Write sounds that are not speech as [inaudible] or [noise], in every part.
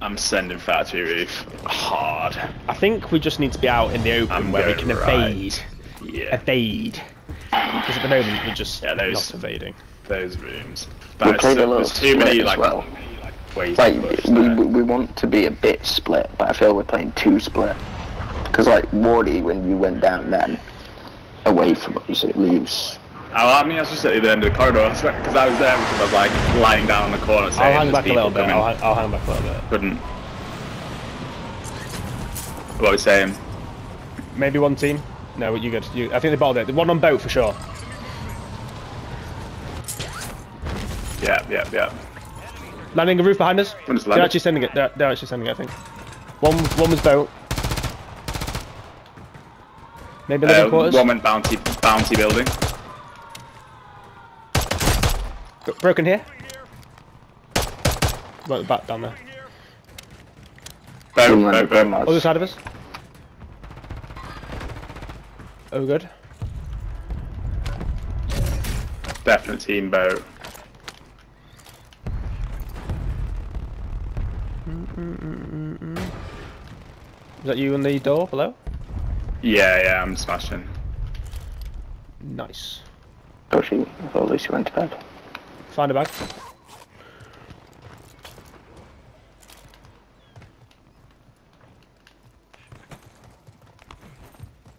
I'm sending factory roof hard. I think we just need to be out in the open I'm where we can right. evade. Yeah, Evade. Because at the moment we're just Yeah, those- not evading. those rooms. We But played a there's, little there's too many as like well. ways Like to we, we we want to be a bit split, but I feel we're playing too split. Because like Wardy, when you went down then, away from us, it leaves. I mean, I was just at the end of the corridor because I was there because I was like lying down in the corner saying I'll hang back a little bit. I'll, hang- I'll hang back a little bit. Couldn't. What were was saying? Maybe one team. No, you good. You, I think they bottled it. One on boat for sure. Yeah, yeah, yeah. Landing a roof behind us. They're actually sending it. They're, they're actually sending it. I think. One, one was boat. Maybe living Uh, quarters. one went bounty, bounty building. Got Broken here. Right back down there. Boat, Greenland boat, and Other side of us. Oh, good. Definite team boat. Is that you in the door below? Yeah, yeah, I'm smashing. Nice. Oh, she. I thought Lucy went to bed. Find a bag.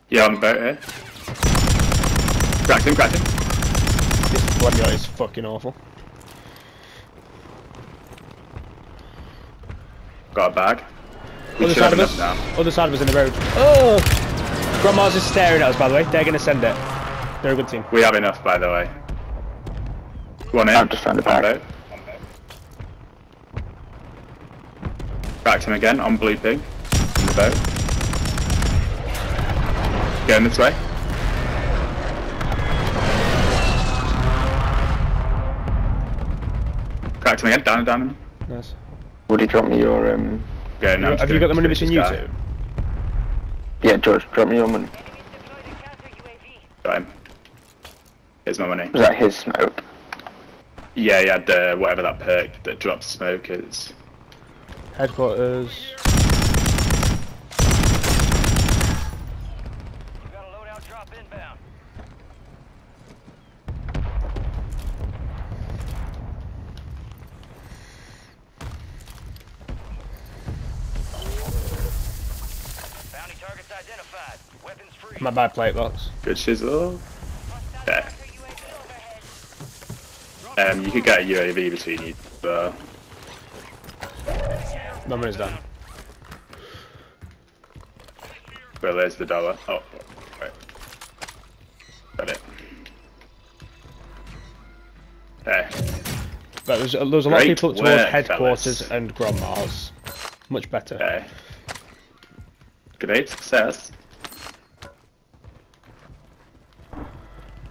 Yeah, I'm about here. Cracked him, cracked him. This bloody guy is fucking awful. Got a bag. We Other side of us. Other side of us in the road. Oh! Grandma's is staring at us, by the way. They're gonna send it. They're a good team. We have enough, by the way. One in. I've just found a on bag. boat. Cracked him again on blue pig. In the boat. Going this way. Cracked him again. Down and down. Nice. Would you drop me your um? Going now. Have you got the money between you two? Yeah, George, drop me your money. Got him. Here's my money. Was that his smoke? Yeah, he had uh, whatever that perk that drops smoke is. Headquarters. Got a loadout drop inbound. Bounty targets identified. Weapons free. My bad plate box. Good shizzle. Yeah. Um, you could get a UAV between you, but My money's down. well, there's the dollar. Oh, right. Got it. There. But there's, there was a lot of Great people towards work, headquarters fellas. and grandma's. Much better. There. Great success.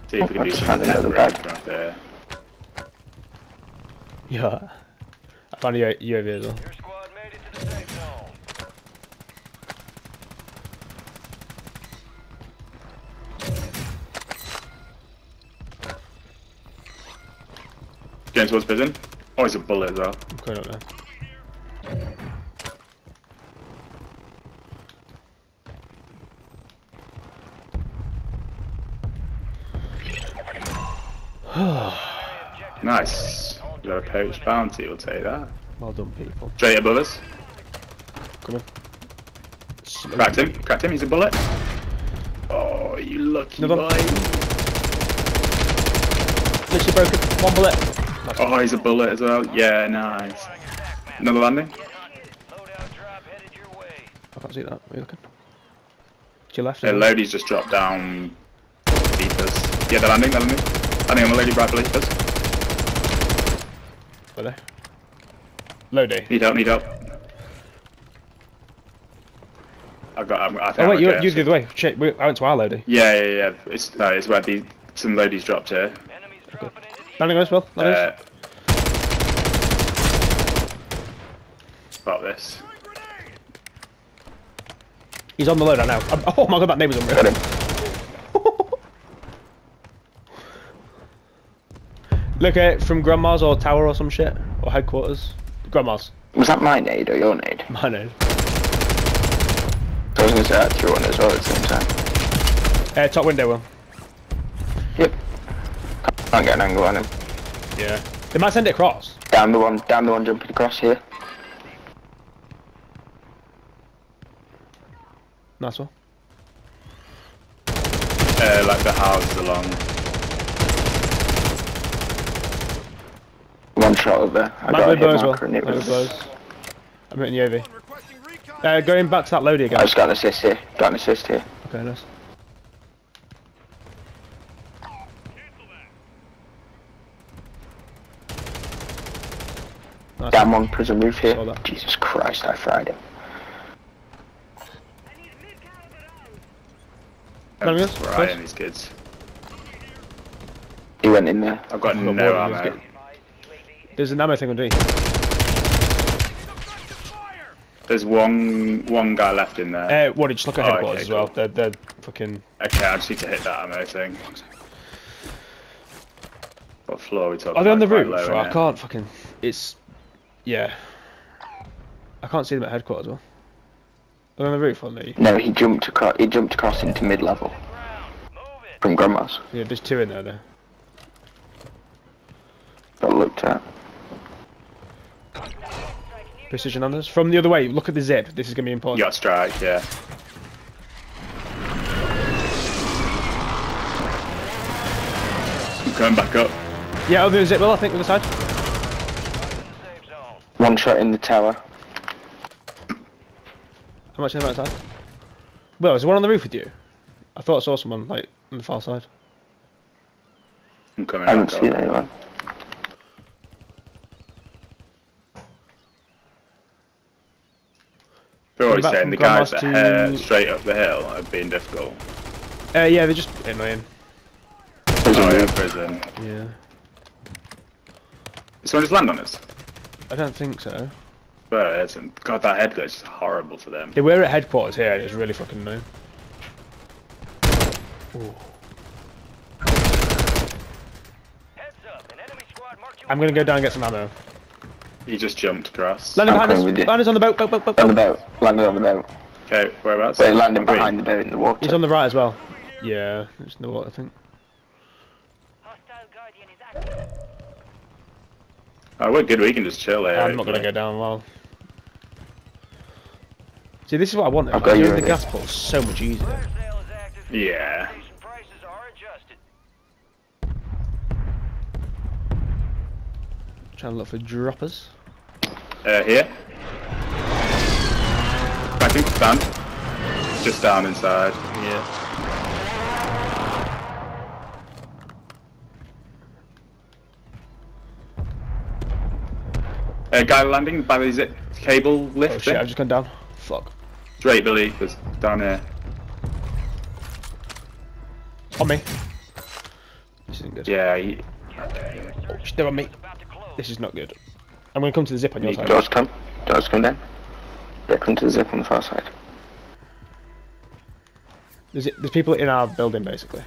See if we can do just some found another network bag. from up there. Yeah. I found a U- UAV as well. Your squad made it to the safe zone. Going towards prison. Always a bullet as well. I'm going up there. Nice. Poached bounty, we'll take that. Well done, people. Straight above us. Come in. Cracked him. Cracked him. He's a bullet. Oh, you lucky Another one. boy. Literally broken. One bullet. Oh, he's a bullet as well. Yeah, nice. Another landing. Get hunted. Loadout drop headed your way. I can't see that. Where are you looking? To your left. Isn't? Lodi's just dropped down. Beepers. Yeah, they're landing. They're landing. Landing on the Lady Brad Beepers. Were they? Lodi. Need help. Need help. I've got. I'm, I think Oh wait, you okay, you the other way. Shit, we, I went to our Lodi. Yeah, yeah, yeah. It's no, it's where the some Lodi's dropped here. Enemies dropping into the Landing on us, Will. Landing. Uh, about this. He's on the loadout now. Um, oh my god, that neighbour's on me. Got him. Look at it from grandma's or tower or some shit or headquarters. Grandma's. Was that my nade or your nade? My name. I was gonna say I threw one as well at the same time. Uh, top window, Will. Yep. Can't get an angle on him. Yeah. They might send it across. Down the one, down the one jumping across here. Nice one. Uh, like the houses along. One shot over. I Might got be a hit blow as well. marker and it Might be was. blows. I'm hitting the AV. Uh, going back to that loadie I again. just got an assist here. Got an assist here. Okay, nice. Nice. Down one prison roof here. Jesus Christ, I fried him. Coming in, Right, close. and these kids. He went in there. I've got got no more ammo. these There's an ammo thing underneath. There's one one guy left in there. Uh, what, just look at Oh, headquarters okay, as well. cool. They're, they're fucking... Okay, I just need to hit that ammo thing. What floor are we talking Are they on the roof? low, I can't fucking... It's... Yeah. I can't see them at headquarters, well. Are they on the roof on the... No, he jumped across. He jumped across into mid level from grandma's. Yeah, there's two in there, though. Got looked at. Precision on us. From the other way, look at the zip. This is going to be You important. got strike, yeah. I'm coming back up. Yeah, over the zip, well, I think, on the side. One shot in the tower. How much is that side? Well, is there one on the roof with you? I thought I saw someone, like, on the far side. I'm coming I haven't back seen anyone. Always saying the guys that Grandma's head to- straight up the hill are being difficult. Uh, yeah, they're just annoying. There's a Oh yeah, roof. prison. Yeah. Did someone just land on us? I don't think so. But it isn't. God, that head glitch is horrible for them. They were at headquarters here, and it was really fucking annoying. Ooh. Heads up. An enemy squad I'm gonna go down and get some ammo. He just jumped across. Landing I'm behind us! coming with you. Behind us on the boat, boat, boat, boat, On the boat. boat. Landed on the boat. Okay, whereabouts? Wait, landing Green. behind the boat in the water. He's on the right as well. Yeah, it's in the water, I think. Hostile guardian is active. Oh, we're good. We can just chill here. I'm not gonna go down well. See, this is what I wanted. I've got you doing the gas pull is so much easier. Fire sale is active. Yeah. Trying to look for droppers. Uh, here. I think it's down. Just down inside. Yeah. Uh, guy landing by the zip cable lift Oh shit. I've just gone down. Fuck. Straight Billy was down here. On me. This isn't good. Yeah, he, Oh, they're on me. About to close. This is not good. I'm gonna come to the zip on your You side. Doors come. Doors come down. Yeah, come to the zip on the far side. There's, there's people in our building basically.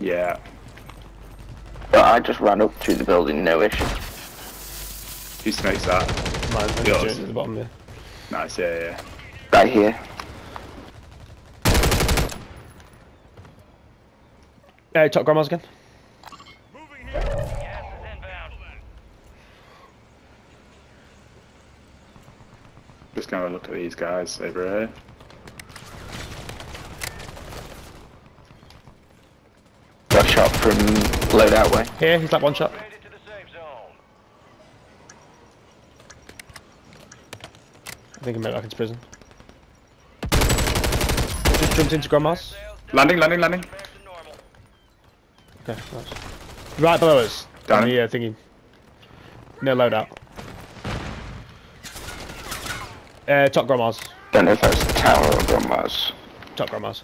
yeah. But I just ran up to the building, no issue. Who smokes that? Mine, Yours. at the bottom there. Nice, yeah, yeah. Right here. Uh, top grandma's again. Gas is inbound. Just gonna look at these guys over here. Got shot from loadout way. Here, he's like one shot. Made it to the safe zone. I think he made it back into prison. Just jumped into grandma's. Landing, landing, landing. normal. Okay, nice. Right below us. Down On him. the uh, thingy. No loadout. Uh, top grandma's. Don't know if that's the tower or grandma's. Top grandma's.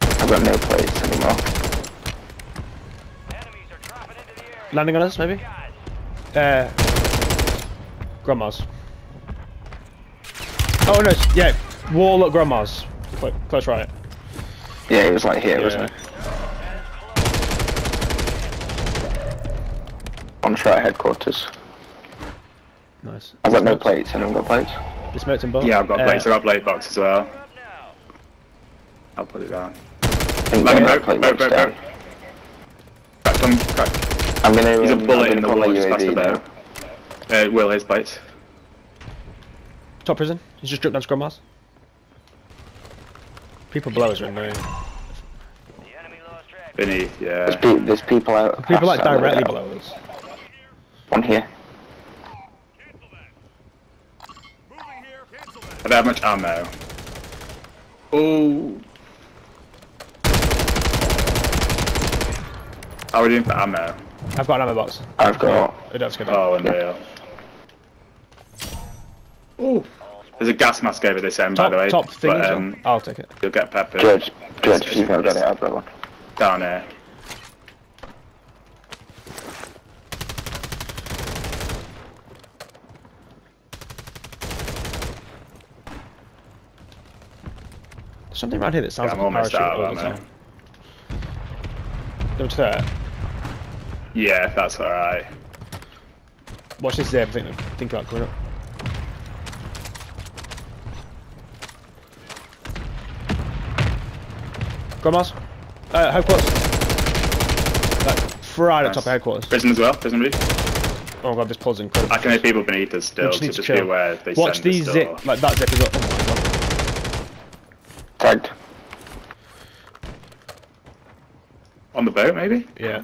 I've got no plates anymore. Enemies are dropping into the area. Landing on us, maybe? Uh, grandma's. Oh no, yeah, wall at grandma's. Close, close right. Yeah, it was like here, Yeah. wasn't it? One shot at headquarters. Nice. I've got no Smokes- plates. Anyone got plates? You smoked him both? Yeah, I've got Uh, plates. I've got plate box as well. I'll put it down. I think Let I him got go, plate box down. go. Cracked on, cracked. I'm gonna. He's a um, bullet in the gonna wall call just past the UAV bow. Uh, Will, his plates. Top prison. He's just dripped down scrum mass. People below us are annoying. The enemy lost track. Beneath, There's, yeah. pe- there's people out. People like directly loadout. below us. One here. I don't have much ammo. Oh. How are we doing for ammo? I've got an ammo box. I've got. Oh, that's good. Oh, unreal. Oh. There's a gas mask over this end, top, by the way. top thing. but, um, I'll take it. you'll get peppered. Judge. Judge. You've got it, I've got one. Down here. Something around here that sounds Yeah, I'm like a parachute out all the time. Go to there. Yeah, that's alright. Watch this there. Think, think about coming up. Go on, Mars. Uh, headquarters. Like, fried at top of headquarters. Prison as well, prison roof. Oh god, this pulls incredible. I can hear people beneath us still, just so just be chill. aware they Watch these zip, like that zip is up. My god. Tagged. On the boat, maybe? Yeah.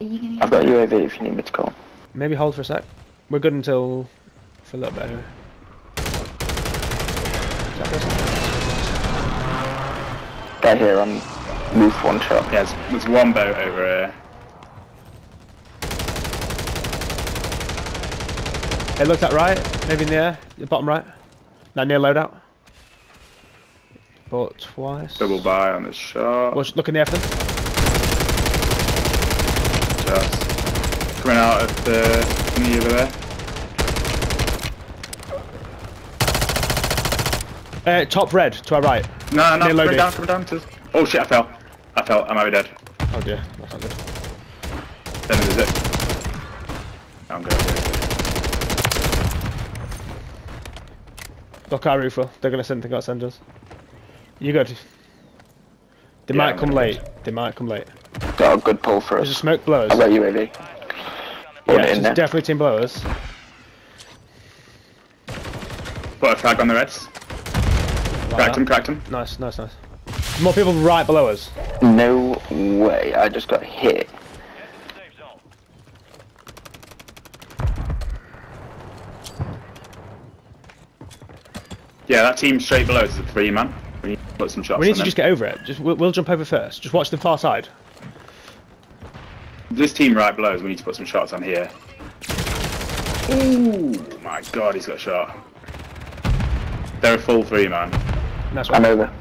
I've got UAV if you need me to call. Maybe hold for a sec. We're good until for a little bit anyway. Is? Guy here on roof one shot. Yeah, there's, there's one boat over here. It looked at right, maybe in the air, the bottom right. That near loadout. But twice. Double buy on the shot. Watch, look in the air them. Just coming out of the thingy over there. Uh, top red, to our right. No, no, coming down, coming down to... Oh shit, I fell. I fell, I might be dead. Oh dear, that's not good. Then there's it. I'm good. Look our roof, They're gonna send, they're gonna send us. You good? They Yeah, might I'm come good. late. They might come late. Got a good pull for us. There's a smoke below us. I've got UAV. Yeah, it's there. definitely team blowers. us. Put a flag on the reds. Like Cracked him, that. cracked him. Nice, nice, nice. More people right below us. No way. I just got hit. Yeah, that team straight below us is a three man. We need to put some shots We need on to them. just get over it. Just we'll, we'll jump over first. Just watch the far side. This team right below us, we need to put some shots on here. Ooh, my god, he's got shot. They're a full three man. Nice I'm one. over.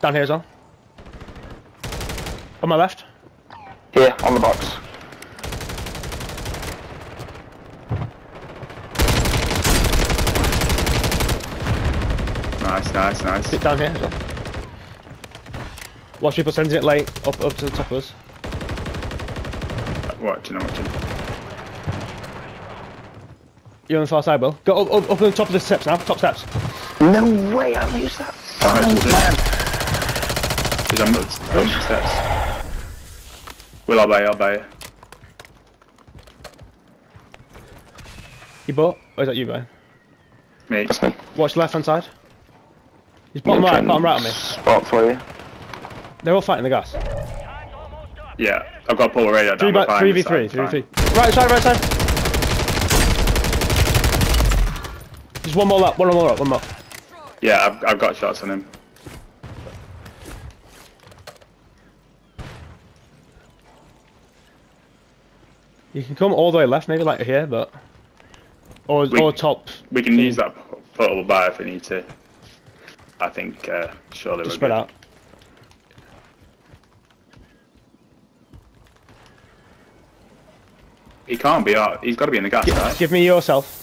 Down here as well. On my left. Here, on the box. Nice, nice, nice. Sit down here as well. Watch people sending it late up up to the top of us. Watching, I'm watching. You're on the far side, Will. Go up, up, up on the top of the steps now. Top steps. No way. I used that. Alright, Oh, is it? Oh, man. He's on the on the steps. Will I buy? I'll buy it. You bought? Or is that you, Brian? Me. Me. Watch the left hand side. He's bottom right, bottom right on me. Spot for you. They're all fighting the gas. Time's almost up. Yeah, I've got pull radio down. Three, we're by, fine, three we're v three, three v fine. three. Right side, right side. Just one more up, one more up, one more. Yeah, I've, I've got shots on him. You can come all the way left, maybe like here, but or We- or top. We can use that portable bar if we need to. I think uh, surely Just we're spread good. out. He can't be out. He's got to be in the gas, Gi- right? Give me yourself.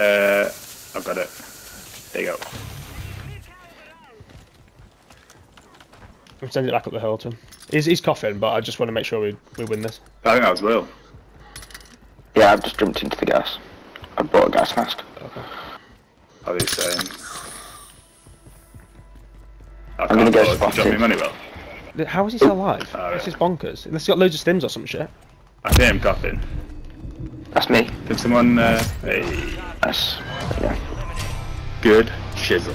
Uh, I've got it. There you go. I'm sending it back up the hill to him. He's, he's coughing, but I just want to make sure we, we win this. I think that was Will. Yeah, I've just jumped into the gas. I brought a gas mask. How are they saying? I I'm gonna go afford to spot drop me it. money, Will. How is he still alive? Oh, This yeah. is bonkers. Unless he's got loads of stims or some shit. I hear him coughing. That's me. Can someone, uh, hey, That's yeah. good chisel.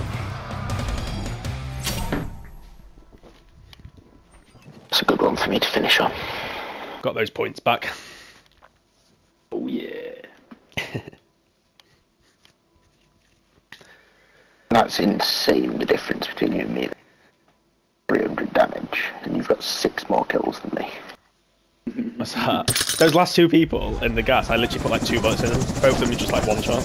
That's a good one for me to finish on. Got those points back. Oh yeah. That's insane the difference between you and me. 300 damage, and you've got six more kills than me. What's that? Those last two people in the gas, I literally put like two bullets in them. Both of them just like one shot.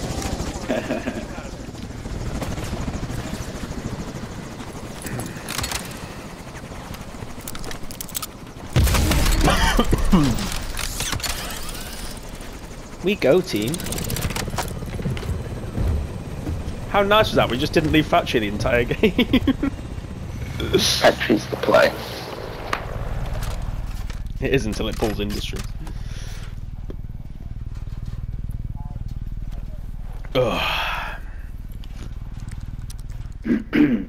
we go, team. How nice was that? We just didn't leave factory the entire [laughs] game. Factory's the play. it is until it pulls industry. Ugh. [clears throat]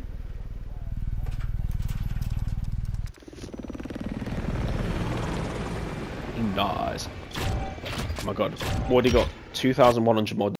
nice. Oh my god. What he got? 2,100 more